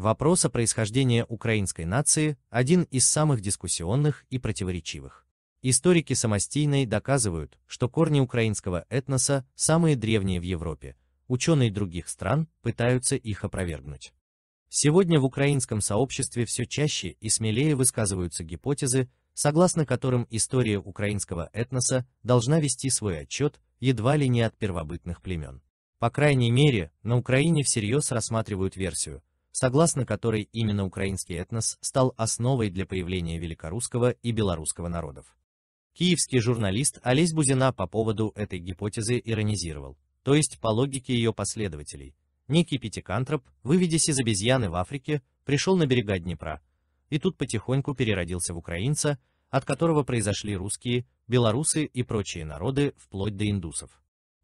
Вопрос о происхождении украинской нации – один из самых дискуссионных и противоречивых. Историки самостийной доказывают, что корни украинского этноса самые древние в Европе, ученые других стран пытаются их опровергнуть. Сегодня в украинском сообществе все чаще и смелее высказываются гипотезы, согласно которым история украинского этноса должна вести свой отчет едва ли не от первобытных племен. По крайней мере, на Украине всерьез рассматривают версию, согласно которой именно украинский этнос стал основой для появления великорусского и белорусского народов. Киевский журналист Олесь Бузина по поводу этой гипотезы иронизировал, то есть по логике ее последователей. Некий пятикантроп, выведясь из обезьяны в Африке, пришел на берега Днепра, и тут потихоньку переродился в украинца, от которого произошли русские, белорусы и прочие народы, вплоть до индусов.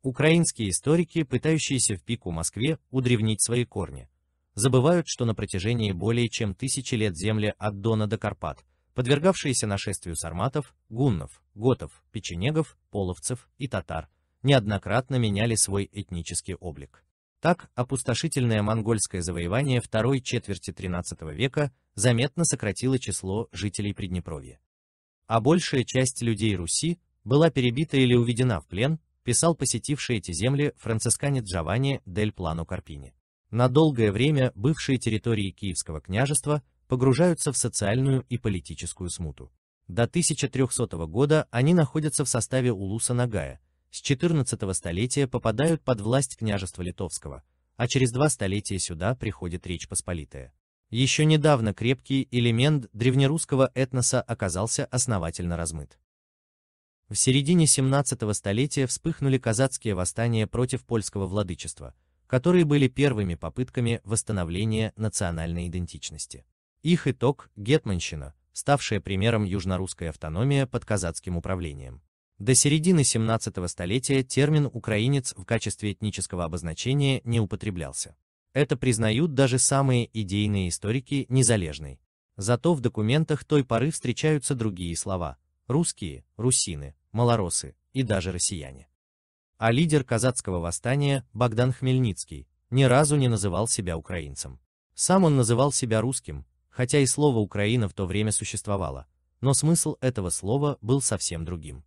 Украинские историки, пытающиеся в пику Москве удревнить свои корни, забывают, что на протяжении более чем тысячи лет земли от Дона до Карпат, подвергавшиеся нашествию сарматов, гуннов, готов, печенегов, половцев и татар, неоднократно меняли свой этнический облик. Так, опустошительное монгольское завоевание второй четверти XIII века заметно сократило число жителей Приднепровья. А большая часть людей Руси была перебита или уведена в плен, писал посетивший эти земли францисканец Джованни дель Плано Карпини. На долгое время бывшие территории Киевского княжества погружаются в социальную и политическую смуту. До 1300 года они находятся в составе Улуса Нагая, с 14 столетия попадают под власть княжества Литовского, а через два столетия сюда приходит Речь Посполитая. Еще недавно крепкий элемент древнерусского этноса оказался основательно размыт. В середине 17 столетия вспыхнули казацкие восстания против польского владычества, которые были первыми попытками восстановления национальной идентичности. Их итог – гетманщина, ставшая примером южнорусской автономии под казацким управлением. До середины 17 столетия термин «украинец» в качестве этнического обозначения не употреблялся. Это признают даже самые идейные историки незалежной. Зато в документах той поры встречаются другие слова – русские, русины, малоросы и даже россияне. А лидер казацкого восстания, Богдан Хмельницкий, ни разу не называл себя украинцем. Сам он называл себя русским, хотя и слово «Украина» в то время существовало, но смысл этого слова был совсем другим.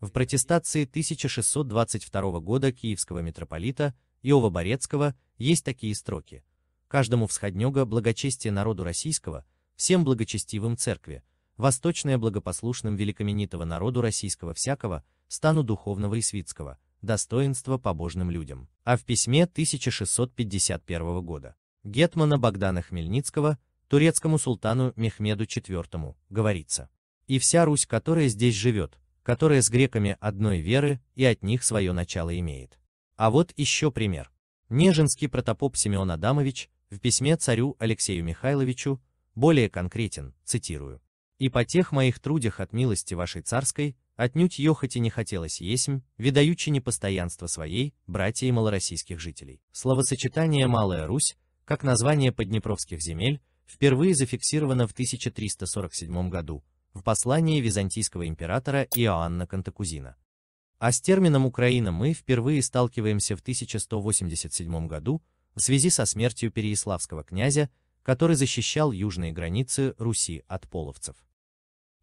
В протестации 1622 года киевского митрополита Иова Борецкого есть такие строки. «Каждому всходнёга благочестие народу российского, всем благочестивым церкви, восточное благопослушным великоменитого народу российского всякого, стану духовного и свитского, достоинство побожным людям». А в письме 1651 года Гетмана Богдана Хмельницкого, турецкому султану Мехмеду IV, говорится. «И вся Русь, которая здесь живет, которая с греками одной веры и от них свое начало имеет». А вот еще пример. Нежинский протопоп Симеон Адамович в письме царю Алексею Михайловичу более конкретен, цитирую. «И по тех моих трудях от милости вашей царской, отнюдь ехать и не хотелось есмь, видаючи непостоянство своей, братья и малороссийских жителей». Словосочетание «Малая Русь» как название поднепровских земель, впервые зафиксировано в 1347 году в послании византийского императора Иоанна Кантакузина. А с термином «Украина» мы впервые сталкиваемся в 1187 году в связи со смертью Переяславского князя, который защищал южные границы Руси от половцев.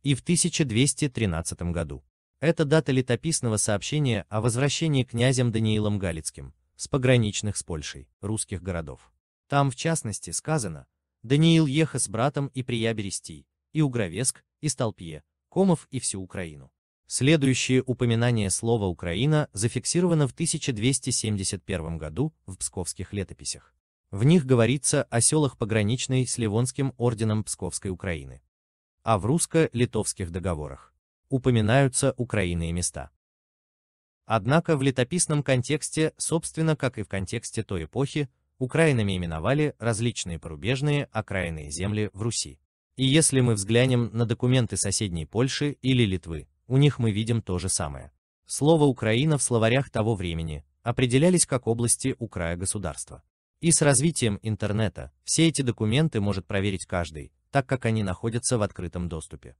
И в 1213 году. Это дата летописного сообщения о возвращении князем Даниилом Галицким с пограничных с Польшей русских городов. Там, в частности, сказано, Даниил еха с братом и прия Берестий, и Угровеск, и Столпье, Комов и всю Украину. Следующее упоминание слова «Украина» зафиксировано в 1271 году в псковских летописях. В них говорится о селах пограничной с Ливонским орденом Псковской Украины. А в русско-литовских договорах упоминаются украинные места. Однако в летописном контексте, собственно, как и в контексте той эпохи, Украинами именовали различные порубежные окраинные земли в Руси. И если мы взглянем на документы соседней Польши или Литвы, у них мы видим то же самое. Слово «Украина» в словарях того времени определялись как области у края государства. И с развитием интернета все эти документы может проверить каждый, так как они находятся в открытом доступе.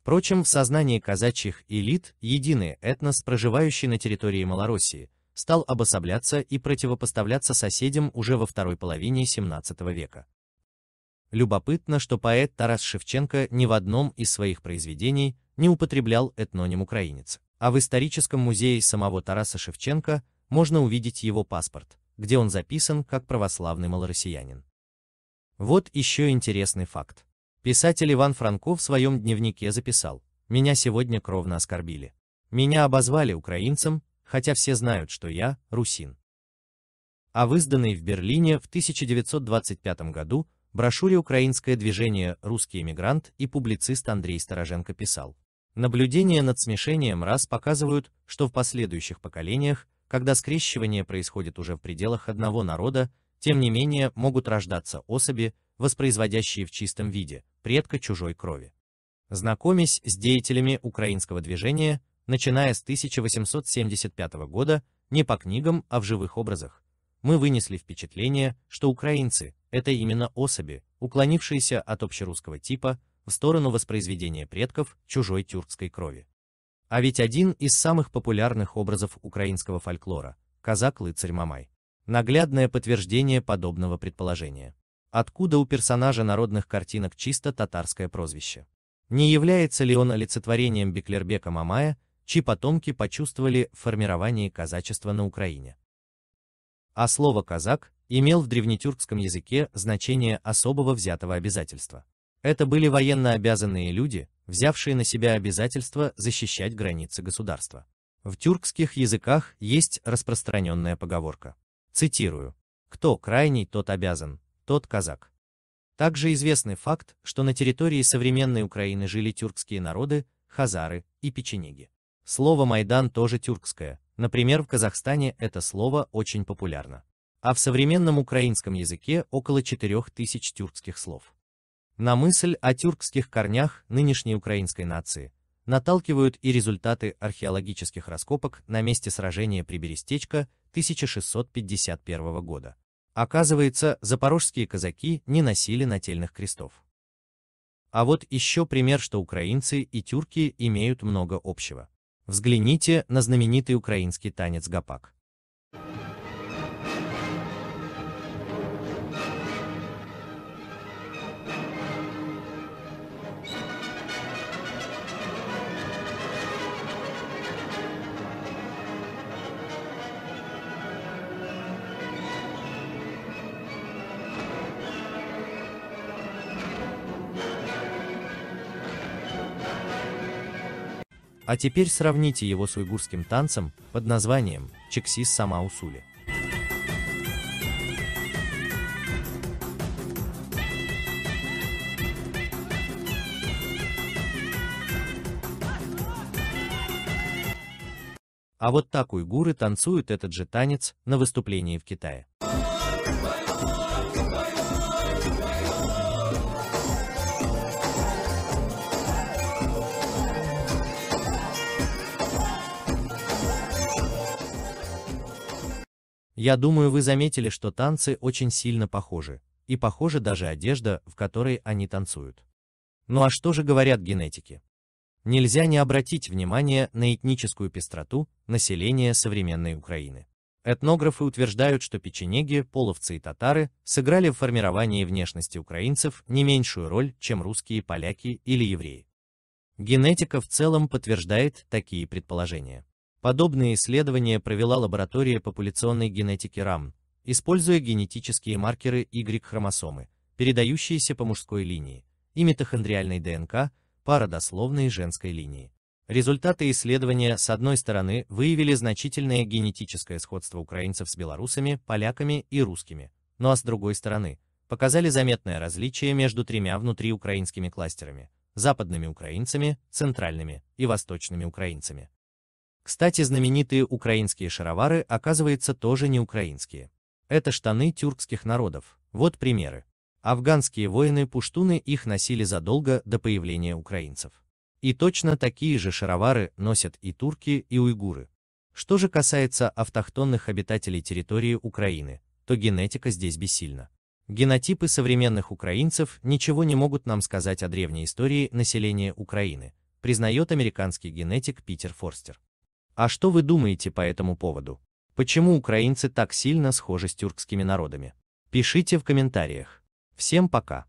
Впрочем, в сознании казачьих элит единый этнос, проживающий на территории Малороссии, стал обособляться и противопоставляться соседям уже во второй половине XVII века. Любопытно, что поэт Тарас Шевченко ни в одном из своих произведений не употреблял этноним украинец, а в историческом музее самого Тараса Шевченко можно увидеть его паспорт, где он записан как православный малороссиянин. Вот еще интересный факт. Писатель Иван Франко в своем дневнике записал, «Меня сегодня кровно оскорбили. Меня обозвали украинцем, хотя все знают, что я русин». А в изданной в Берлине в 1925 году брошюре «Украинское движение. Русский эмигрант» и публицист Андрей Стороженко писал, Наблюдения над смешением рас показывают, что в последующих поколениях, когда скрещивание происходит уже в пределах одного народа, тем не менее могут рождаться особи, воспроизводящие в чистом виде предка чужой крови. Знакомясь с деятелями украинского движения, начиная с 1875 года, не по книгам, а в живых образах, мы вынесли впечатление, что украинцы – это именно особи, уклонившиеся от общерусского типа, в сторону воспроизведения предков чужой тюркской крови. А ведь один из самых популярных образов украинского фольклора – казак-лыцарь Мамай. Наглядное подтверждение подобного предположения. Откуда у персонажа народных картинок чисто татарское прозвище? Не является ли он олицетворением Беклербека Мамая, чьи потомки почувствовали формирование казачества на Украине? А слово «казак» имел в древнетюркском языке значение особого взятого обязательства. Это были военно обязанные люди, взявшие на себя обязательство защищать границы государства. В тюркских языках есть распространенная поговорка. Цитирую. «Кто крайний, тот обязан, тот казак». Также известный факт, что на территории современной Украины жили тюркские народы, хазары и печенеги. Слово «майдан» тоже тюркское, например, в Казахстане это слово очень популярно. А в современном украинском языке около 4000 тюркских слов. На мысль о тюркских корнях нынешней украинской нации наталкивают и результаты археологических раскопок на месте сражения при Берестечко 1651 года. Оказывается, запорожские казаки не носили нательных крестов. А вот еще пример, что украинцы и тюрки имеют много общего. Взгляните на знаменитый украинский танец гапак. А теперь сравните его с уйгурским танцем под названием Чексис Сама Усули. А вот так уйгуры танцуют этот же танец на выступлении в Китае. Я думаю, вы заметили, что танцы очень сильно похожи, и похожа даже одежда, в которой они танцуют. Ну а что же говорят генетики? Нельзя не обратить внимание на этническую пестроту населения современной Украины. Этнографы утверждают, что печенеги, половцы и татары сыграли в формировании внешности украинцев не меньшую роль, чем русские, поляки или евреи. Генетика в целом подтверждает такие предположения. Подобные исследования провела лаборатория популяционной генетики РАМ, используя генетические маркеры Y-хромосомы, передающиеся по мужской линии, и митохондриальной ДНК по родословной женской линии. Результаты исследования, с одной стороны, выявили значительное генетическое сходство украинцев с белорусами, поляками и русскими, ну а с другой стороны, показали заметное различие между тремя внутриукраинскими кластерами – западными украинцами, центральными и восточными украинцами. Кстати, знаменитые украинские шаровары, оказывается, тоже не украинские. Это штаны тюркских народов. Вот примеры. Афганские воины-пуштуны их носили задолго до появления украинцев. И точно такие же шаровары носят и турки, и уйгуры. Что же касается автохтонных обитателей территории Украины, то генетика здесь бессильна. Генотипы современных украинцев ничего не могут нам сказать о древней истории населения Украины, признает американский генетик Питер Форстер. А что вы думаете по этому поводу? Почему украинцы так сильно схожи с тюркскими народами? Пишите в комментариях. Всем пока!